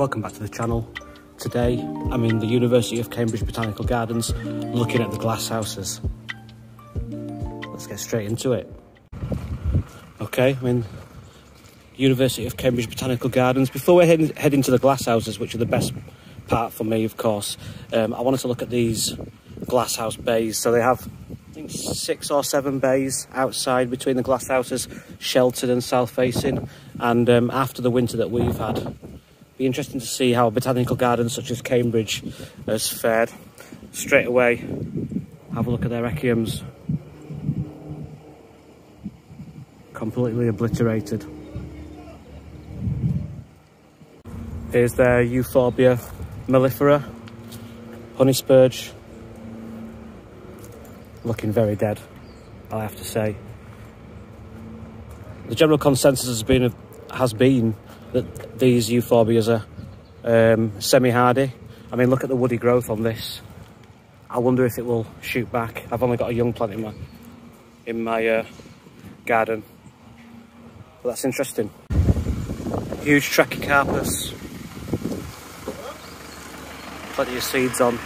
welcome back to the channel. Today I'm in the University of Cambridge Botanical Gardens looking at the glass houses. Let's get straight into it. Okay, I'm in University of Cambridge Botanical Gardens. Before we head, head into the glass houses, which are the best part for me of course, um, I wanted to look at these glass house bays. So they have I think six or seven bays outside between the glass houses, sheltered and south facing. And um, after the winter that we've had, be interesting to see how botanical gardens such as Cambridge has fared. Straight away, have a look at their echiums. Completely obliterated. Here's their Euphorbia mellifera, honey spurge. Looking very dead, I have to say. The general consensus has been has been that these euphorbias are um, semi-hardy. I mean, look at the woody growth on this. I wonder if it will shoot back. I've only got a young plant in my in my uh, garden, but that's interesting. Huge Trachycarpus. Plenty of seeds on.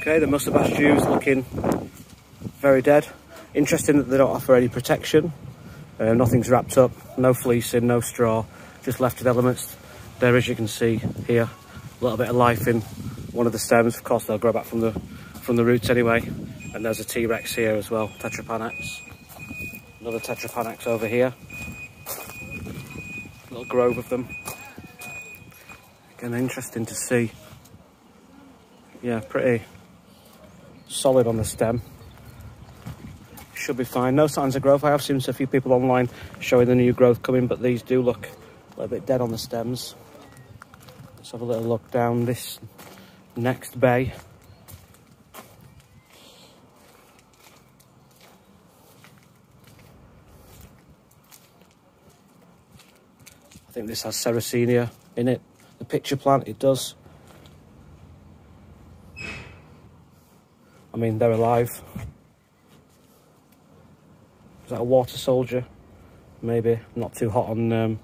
Okay, the Musa basjoo's looking very dead. Interesting that they don't offer any protection. Uh, nothing's wrapped up, no fleecing, no straw, just left with elements. There, as you can see here, a little bit of life in one of the stems. Of course, they'll grow back from the from the roots anyway. And there's a T-Rex here as well, Tetrapanax. Another Tetrapanax over here. A Little grove of them. Again, interesting to see. Yeah, pretty solid on the stem should be fine. No signs of growth. I have seen a few people online showing the new growth coming, but these do look a little bit dead on the stems. Let's have a little look down this next bay. I think this has Sarracenia in it. The pitcher plant, it does. I mean, they're alive. Is that a water soldier? Maybe not too hot on um,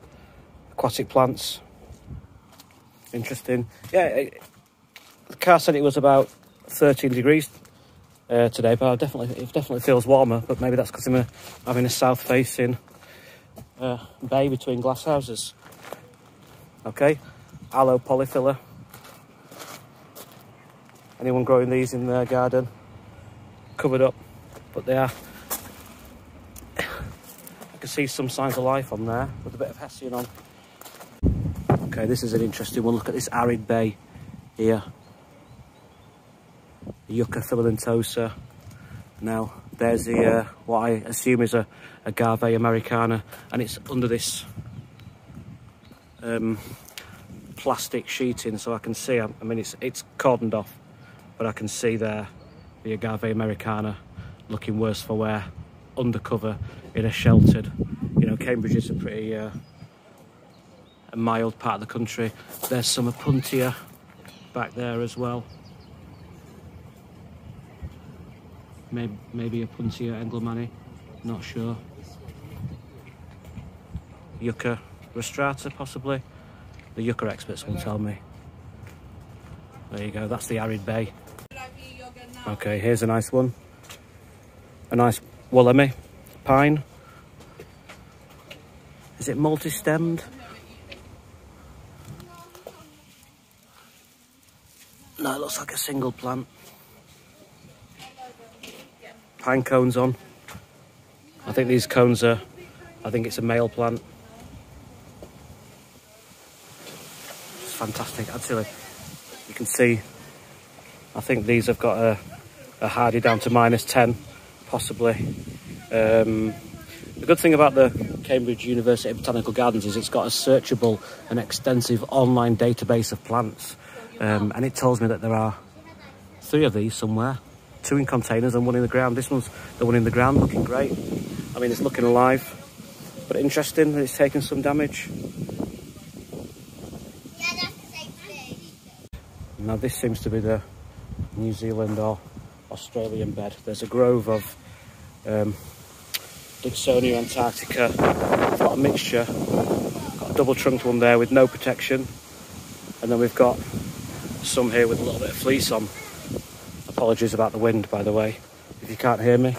aquatic plants. Interesting. Yeah, it, the car said it was about 13 degrees uh, today, but I definitely it definitely feels warmer. But maybe that's because I'm having a south-facing uh, bay between glass houses. Okay, aloe polyphylla. Anyone growing these in their garden? Covered up, but they are can see some signs of life on there with a bit of hessian on. Okay, this is an interesting one. Look at this arid bay here. Yucca filamentosa. Now, there's the uh, what I assume is a agave americana, and it's under this um, plastic sheeting, so I can see. I mean, it's it's cordoned off, but I can see there the agave americana looking worse for wear undercover in a sheltered. You know, Cambridge is a pretty uh, a mild part of the country. There's some Opuntia back there as well. Maybe, maybe Opuntia engelmanni, not sure. Yucca rostrata, possibly. The Yucca experts will tell me. There you go, that's the arid bay. Okay, here's a nice one. A nice Wollemi pine. Is it multi-stemmed? No, it looks like a single plant. Pine cones on. I think these cones are, I think it's a male plant. It's fantastic, actually. You can see, I think these have got a, a hardy down to minus 10 possibly. Um, the good thing about the Cambridge University Botanical Gardens is it's got a searchable and extensive online database of plants. Um, and it tells me that there are three of these somewhere, two in containers and one in the ground. This one's the one in the ground, looking great. I mean, it's looking alive, but interesting that it's taken some damage. Now this seems to be the New Zealand or Australian bed. There's a grove of um, Dicksonia antarctica. got a mixture. Got a double trunked one there with no protection. And then we've got some here with a little bit of fleece on. Apologies about the wind, by the way, if you can't hear me.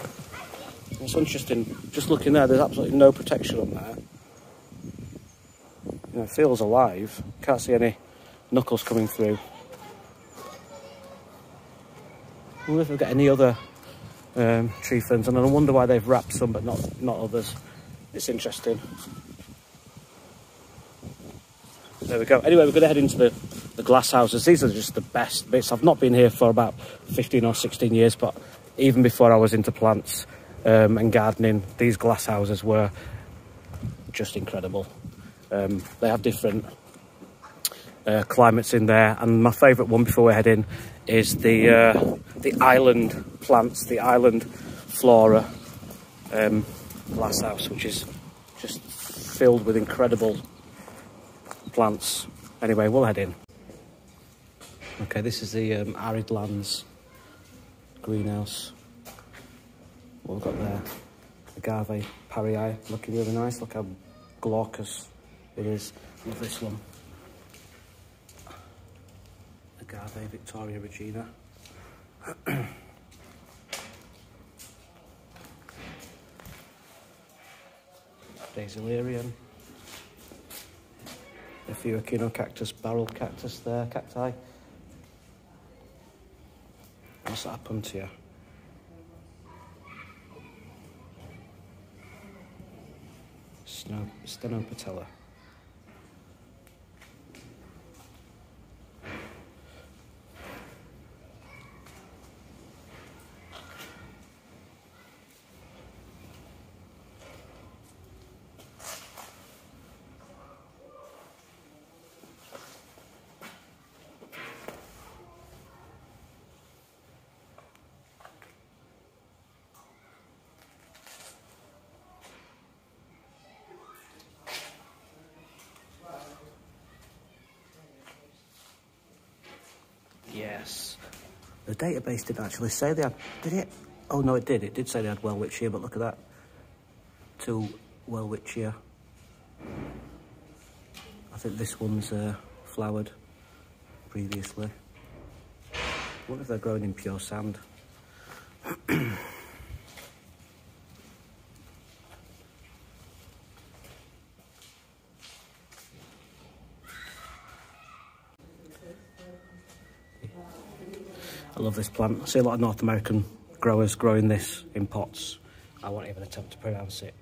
It's interesting, just looking there, there's absolutely no protection on there. You know, it feels alive. Can't see any knuckles coming through. I wonder if we've got any other um, tree ferns, and I wonder why they've wrapped some but not, not others. It's interesting. There we go. Anyway, we're going to head into the, the glass houses. These are just the best bits. I've not been here for about 15 or 16 years, but even before I was into plants um, and gardening, these glass houses were just incredible. Um, they have different uh, climates in there. And my favourite one before we head in is the uh, the island plants, the island flora um, glass house, which is just filled with incredible plants. Anyway, we'll head in. Okay, this is the um, arid lands greenhouse. What we've got there, agave parrii, looking really nice. Look how glaucous it is. Love this one. Agave Victoria Regina. Dasylirion. A few echinocactus, barrel cactus there, cacti. What's happened that Puntia? Snow, Stenopatella. The database didn't actually say they had, did it? Oh no, it did. It did say they had Welwitschia, but look at that. Two Welwitschia. I think this one's uh, flowered previously. Wonder if they're growing in pure sand. Love this plant. I see a lot of North American growers growing this in pots. I won't even attempt to pronounce it.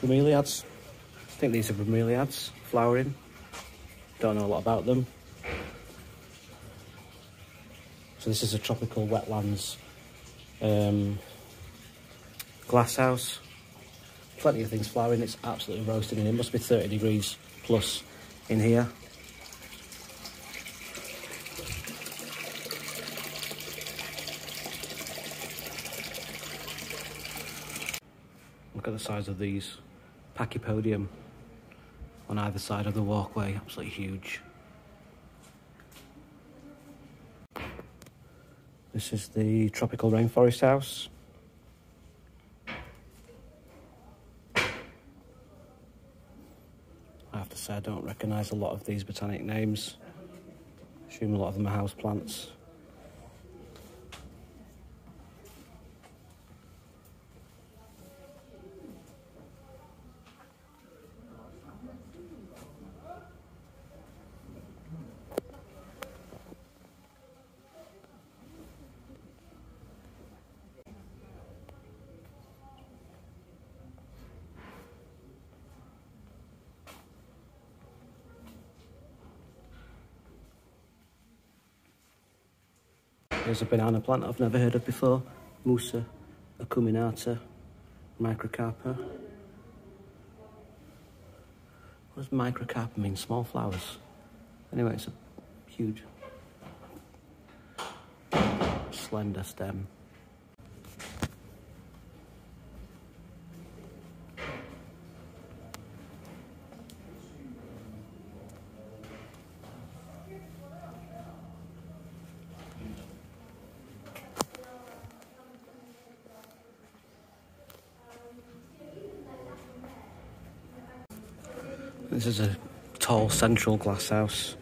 Bromeliads. I think these are bromeliads flowering. Don't know a lot about them. So this is a tropical wetlands um, glass house. Plenty of things flowering. It's absolutely roasting and it must be 30 degrees plus in here. Look at the size of these. Pachypodium on either side of the walkway, absolutely huge. This is the tropical rainforest house. I have to say I don't recognise a lot of these botanic names. I assume a lot of them are house plants. Here's a banana plant I've never heard of before. Musa acuminata microcarpa. What does microcarpa mean? Small flowers. Anyway, it's a huge, slender stem. This is a tall central glass house.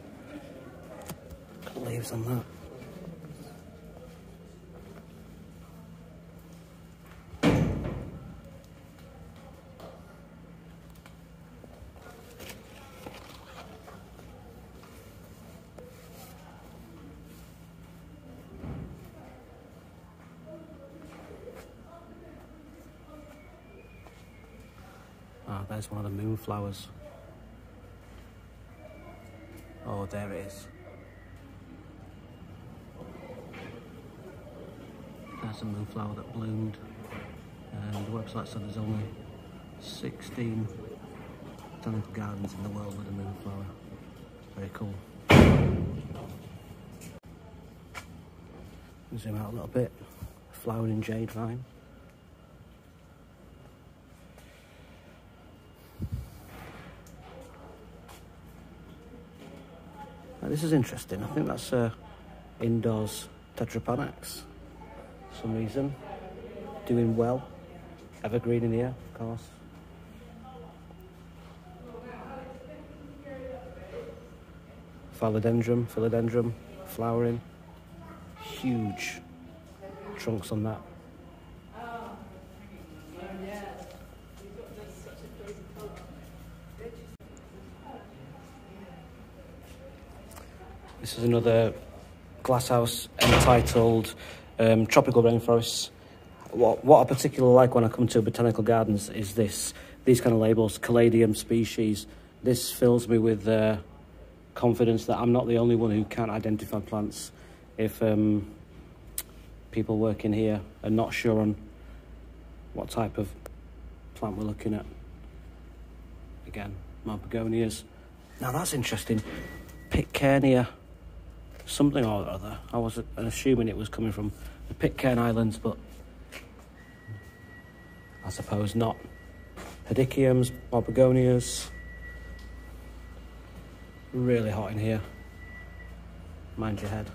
Got leaves on that. Ah, there's one of the moonflowers. Oh, there it is. That's a moonflower that bloomed. The website said there's only 16 botanical gardens in the world with a moonflower. Very cool. Zoom out a little bit. Flowering jade vine. This is interesting. I think that's uh, indoors tetrapanax. For some reason. Doing well. Evergreen in here, of course. Philodendron, philodendron, flowering. Huge trunks on that. This is another glasshouse entitled um, Tropical Rainforests. What, what I particularly like when I come to botanical gardens is this, these kind of labels, Caladium species. This fills me with uh, confidence that I'm not the only one who can't identify plants. If um, people working here are not sure on what type of plant we're looking at. Again, my begonias. Now that's interesting. Pitcairnia something or other. I was assuming it was coming from the Pitcairn Islands, but I suppose not. Hedychiums, Bobegonias. Really hot in here. Mind your head.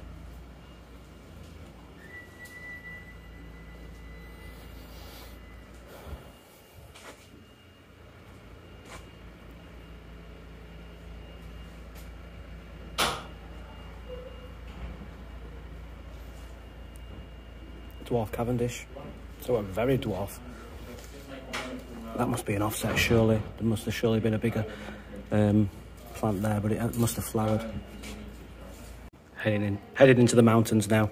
Dwarf Cavendish. So a very dwarf. That must be an offset, surely. There must have surely been a bigger um, plant there, but it must have flowered. Heading in, headed into the mountains now.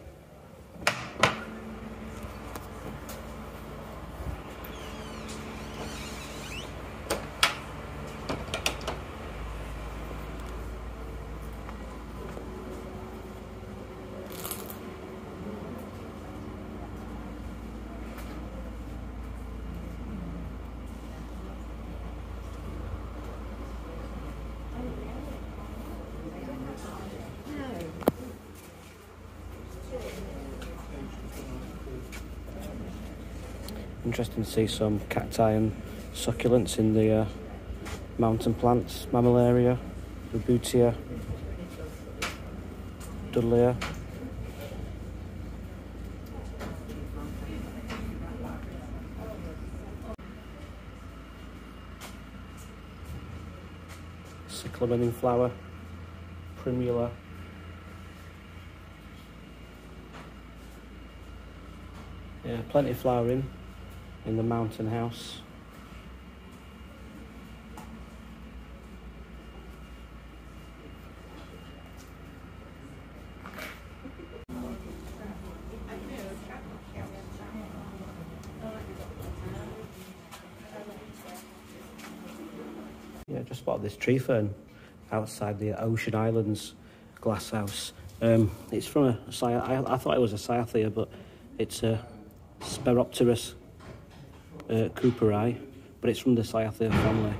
Interesting to see some cacti and succulents in the uh, mountain plants, mammillaria, rebutia, dudleya. Cyclamen in flower, primula. Yeah, plenty of flowering in the mountain house. Yeah, just spotted this tree fern outside the Ocean Islands glass house. Um, it's from a, I, I thought it was a cyathea, but it's a Sphaeropteris uh, cooperi, but it's from the cyathea family.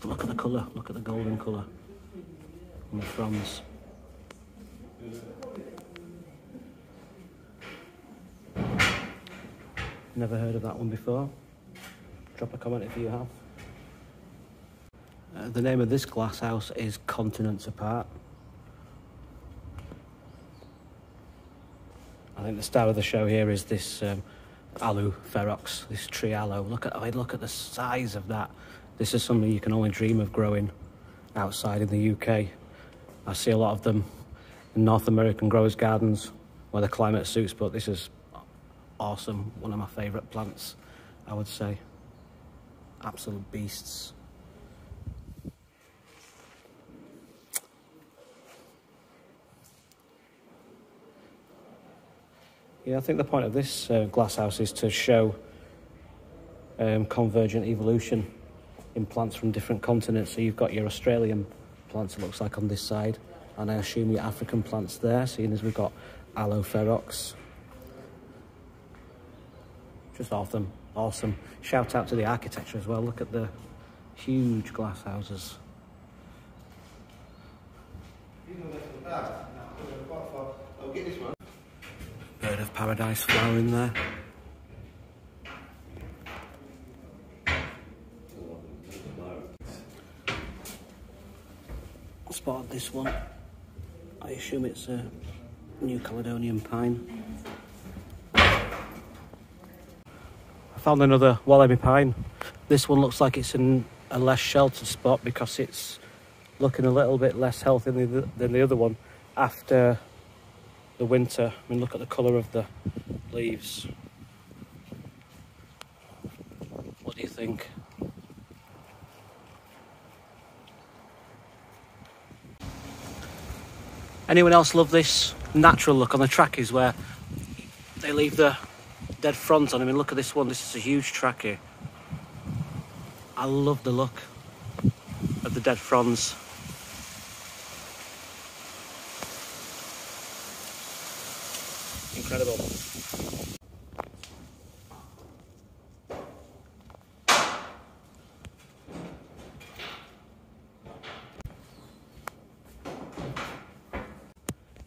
But look at the colour, look at the golden colour on the fronds. Never heard of that one before. Drop a comment if you have. Uh, the name of this glass house is Continents Apart. I think the star of the show here is this um, aloe ferox, this tree aloe. Look at I mean, look at the size of that. This is something you can only dream of growing outside in the UK. I see a lot of them in North American growers' gardens where the climate suits, but this is awesome. One of my favourite plants, I would say. Absolute beasts. Yeah, I think the point of this uh, glasshouse is to show um, convergent evolution in plants from different continents. So you've got your Australian plants, it looks like on this side, and I assume your African plants there, seeing as we've got aloe ferox. Just awesome, awesome. Shout out to the architecture as well. Look at the huge glass houses. Bird of paradise flower in there. Spotted this one. I assume it's a New Caledonian pine. I found another Wollemi pine. This one looks like it's in a less sheltered spot because it's looking a little bit less healthy than the, than the other one after the winter. I mean, look at the colour of the leaves. What do you think? Anyone else love this natural look on the trackies where they leave the dead fronds on? I mean, look at this one. This is a huge trackie. I love the look of the dead fronds.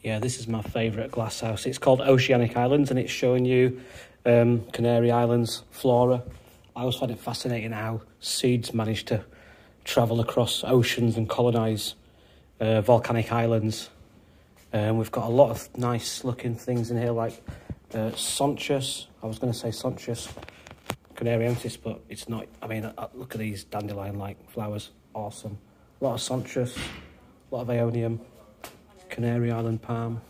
Yeah, this is my favourite glass house. It's called Oceanic Islands and it's showing you um, Canary Islands flora. I always find it fascinating how seeds manage to travel across oceans and colonise uh, volcanic islands um, we've got a lot of nice looking things in here like uh, Sonchus. I was going to say Sonchus canariensis, but it's not. I mean, uh, look at these dandelion-like flowers. Awesome. A lot of Sonchus, a lot of Aeonium, Canary Island palm.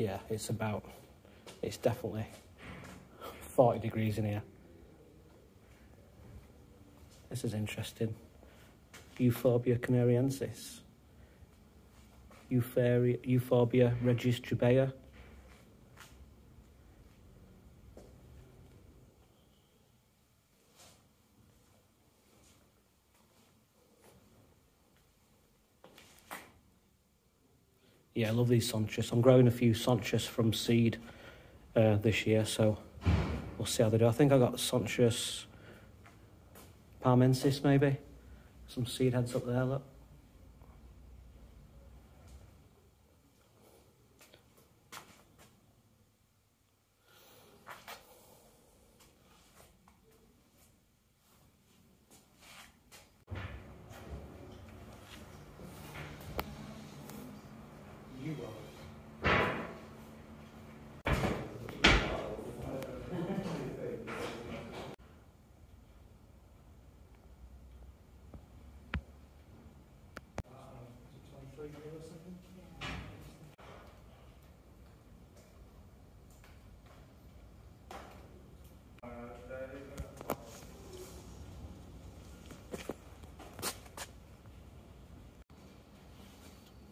Yeah, it's about, it's definitely 40 degrees in here. This is interesting. Euphorbia canariensis. Euphoria, Euphorbia regis-jubae. I love these Sonchus. I'm growing a few Sonchus from seed uh, this year, so we'll see how they do. I think I got Sonchus palmensis, maybe. Some seed heads up there, look.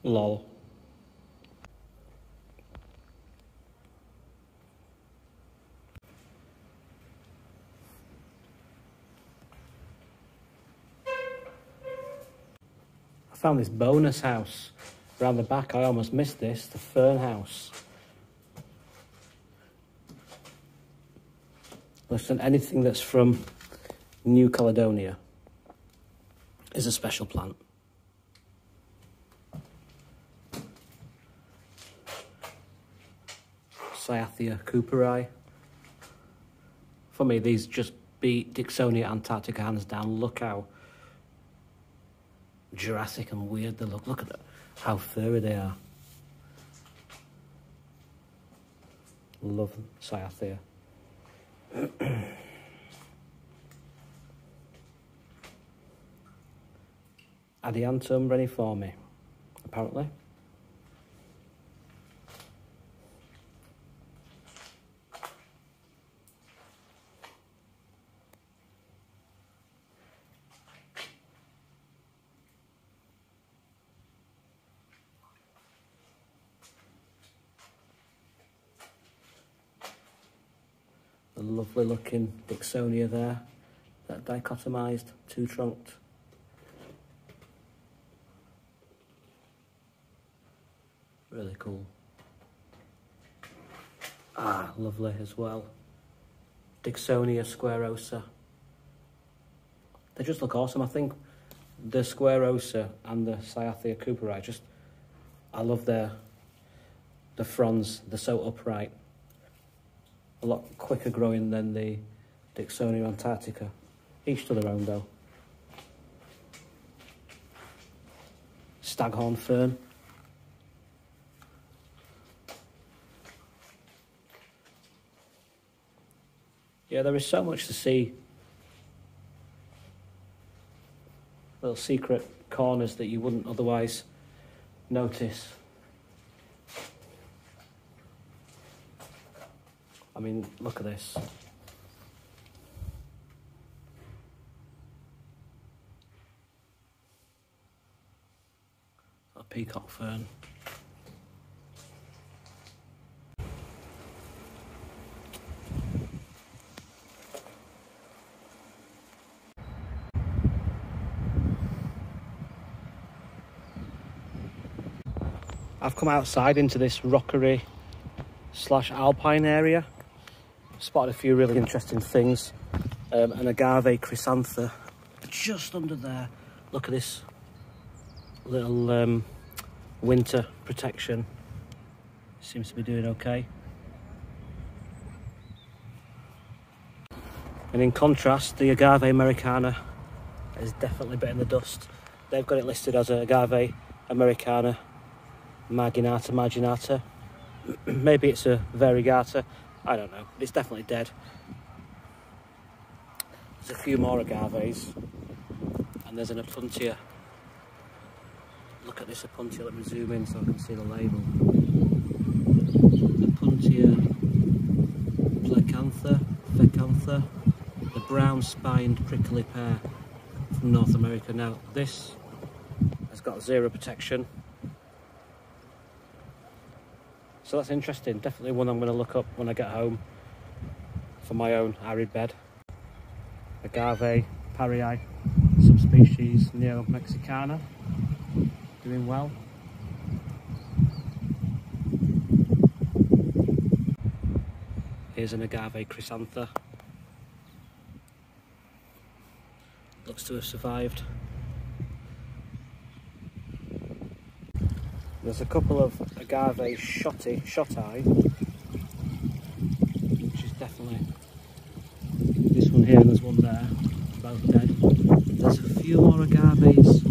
Lol. I found this bonus house around the back. I almost missed this, the Fern House. Listen, anything that's from New Caledonia is a special plant. Cyathea cooperi. For me, these just beat Dicksonia antarctica hands down. Look how Jurassic and weird they look. Look at how furry they are. Love Cyathea. Adiantum ready for me, apparently. A lovely looking Dicksonia there, that dichotomized, two trunked. Really cool. Ah, lovely as well. Dicksonia squarosa. They just look awesome. I think the squarosa and the Cyathea cooperi just, I love their, the fronds. They're so upright a lot quicker growing than the Dicksonia antarctica. Each to their own though. Staghorn fern. Yeah, there is so much to see. Little secret corners that you wouldn't otherwise notice. I mean, look at this. A peacock fern. I've come outside into this rockery slash alpine area spotted a few really interesting things. Um, an agave chrysantha just under there. Look at this little um, winter protection. Seems to be doing okay. And in contrast, the agave americana is definitely bit in the dust. They've got it listed as a agave americana marginata marginata. Maybe it's a variegata. I don't know. It's definitely dead. There's a few more agaves. And there's an Opuntia. Look at this Opuntia. Let me zoom in so I can see the label. Opuntia plecantha, fecantha. The brown spined prickly pear from North America. Now this has got zero protection So that's interesting. Definitely one I'm going to look up when I get home for my own arid bed. Agave parrii, subspecies Neo Mexicana, doing well. Here's an agave chrysantha. Looks to have survived. There's a couple of agave shotty, shot eye, which is definitely this one here and there's one there, both dead. There's a few more agaves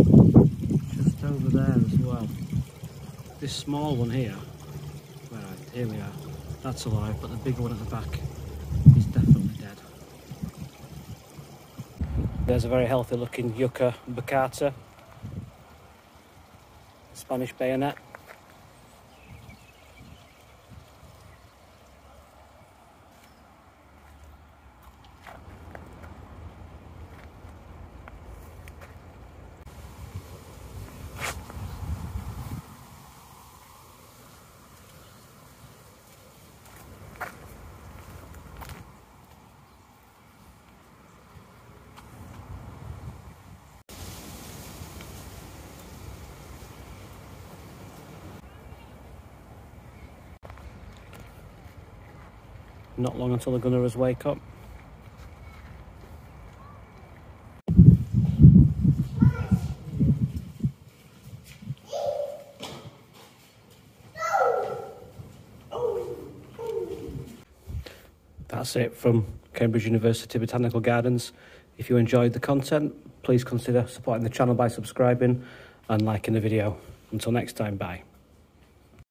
just over there as well. This small one here, right, here we are, that's alive, but the big one at the back is definitely dead. There's a very healthy looking Yucca baccata, Spanish bayonet. Not long until the Gunners wake up. That's it from Cambridge University Botanical Gardens. If you enjoyed the content, please consider supporting the channel by subscribing and liking the video. Until next time, bye.